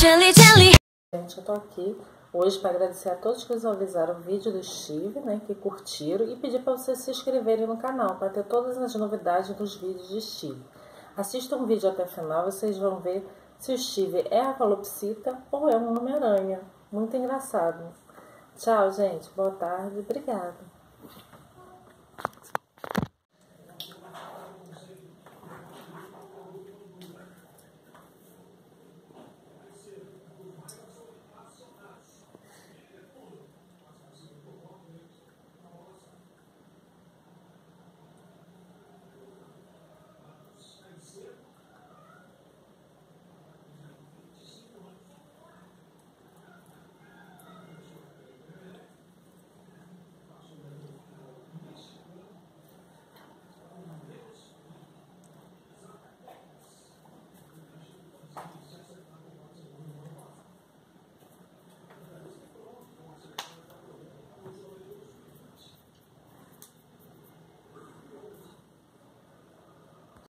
gente eu tô aqui hoje para agradecer a todos que visualizaram o vídeo do Steve, né, que curtiram, e pedir para vocês se inscreverem no canal para ter todas as novidades dos vídeos de Steve. Assistam o vídeo até o final, vocês vão ver se o Steve é a calopsita ou é um Homem-Aranha. Muito engraçado. Tchau, gente. Boa tarde. Obrigada.